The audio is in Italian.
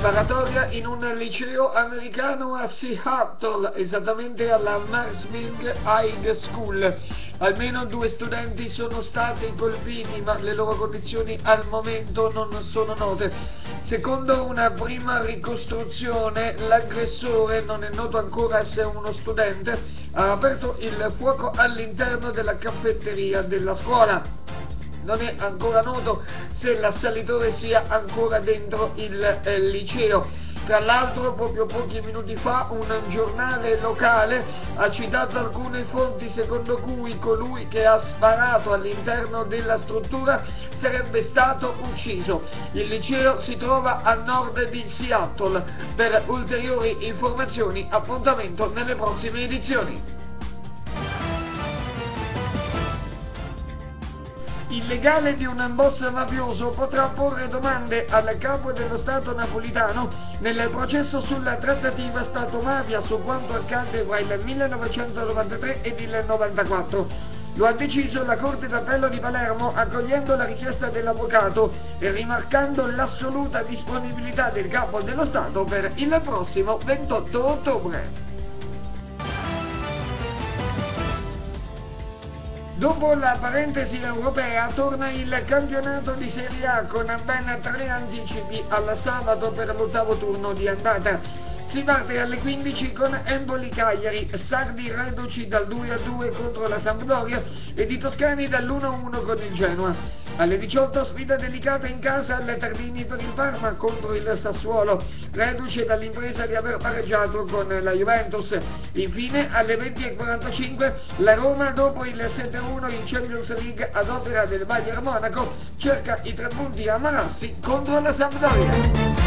Sparatoria in un liceo americano a Seattle, esattamente alla Marksville High School. Almeno due studenti sono stati colpiti, ma le loro condizioni al momento non sono note. Secondo una prima ricostruzione, l'aggressore, non è noto ancora essere uno studente, ha aperto il fuoco all'interno della caffetteria della scuola. Non è ancora noto se l'assalitore sia ancora dentro il eh, liceo. Tra l'altro proprio pochi minuti fa un giornale locale ha citato alcune fonti secondo cui colui che ha sparato all'interno della struttura sarebbe stato ucciso. Il liceo si trova a nord di Seattle. Per ulteriori informazioni appuntamento nelle prossime edizioni. Il legale di un boss mafioso potrà porre domande al capo dello Stato napolitano nel processo sulla trattativa Stato-mafia su quanto accadde tra il 1993 ed il 94. Lo ha deciso la Corte d'Appello di Palermo accogliendo la richiesta dell'avvocato e rimarcando l'assoluta disponibilità del capo dello Stato per il prossimo 28 ottobre. Dopo la parentesi europea torna il campionato di Serie A con ben tre anticipi al sabato per l'ottavo turno di andata. Si parte alle 15 con Emboli Cagliari, Sardi reduci dal 2-2 contro la Sampdoria e di Toscani dall'1-1 con il Genoa. Alle 18 sfida delicata in casa alle Tardini per il Parma contro il Sassuolo, reduce dall'impresa di aver pareggiato con la Juventus. Infine alle 20.45 la Roma dopo il 7-1 in Champions League ad opera del Bayern Monaco cerca i tre punti a Marassi contro la Sampdoria.